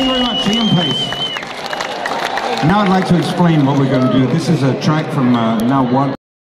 Thank you very much. Ian Paice. Now I'd like to explain what we're going to do. This is a track from uh, now one.